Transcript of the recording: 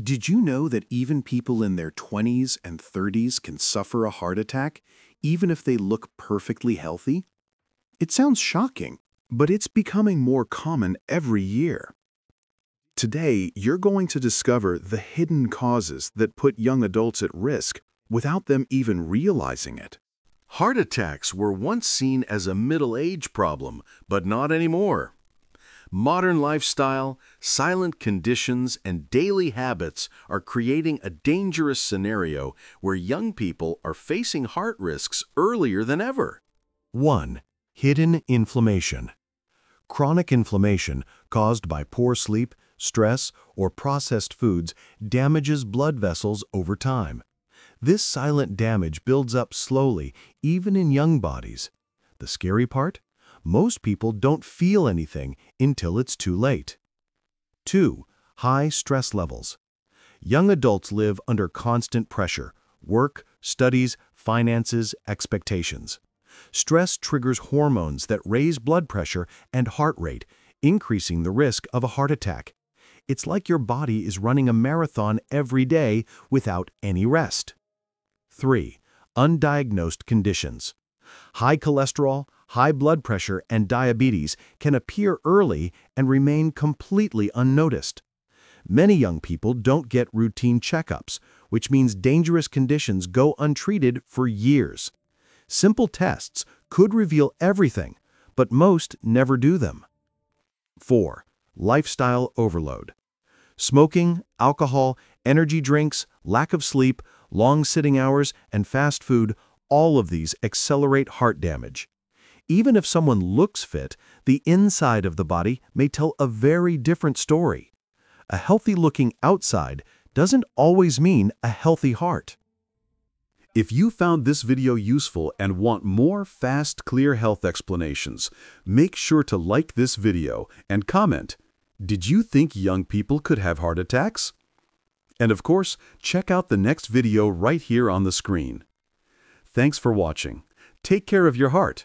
Did you know that even people in their 20s and 30s can suffer a heart attack, even if they look perfectly healthy? It sounds shocking, but it's becoming more common every year. Today, you're going to discover the hidden causes that put young adults at risk without them even realizing it. Heart attacks were once seen as a middle-age problem, but not anymore. Modern lifestyle, silent conditions, and daily habits are creating a dangerous scenario where young people are facing heart risks earlier than ever. 1. Hidden inflammation. Chronic inflammation caused by poor sleep, stress, or processed foods damages blood vessels over time. This silent damage builds up slowly, even in young bodies. The scary part? Most people don't feel anything until it's too late. 2. High stress levels. Young adults live under constant pressure, work, studies, finances, expectations. Stress triggers hormones that raise blood pressure and heart rate, increasing the risk of a heart attack. It's like your body is running a marathon every day without any rest. 3. Undiagnosed conditions. High cholesterol, high blood pressure, and diabetes can appear early and remain completely unnoticed. Many young people don't get routine checkups, which means dangerous conditions go untreated for years. Simple tests could reveal everything, but most never do them. 4. Lifestyle overload. Smoking, alcohol, energy drinks, lack of sleep, long sitting hours, and fast food all of these accelerate heart damage. Even if someone looks fit, the inside of the body may tell a very different story. A healthy-looking outside doesn't always mean a healthy heart. If you found this video useful and want more fast, clear health explanations, make sure to like this video and comment, did you think young people could have heart attacks? And of course, check out the next video right here on the screen. Thanks for watching. Take care of your heart,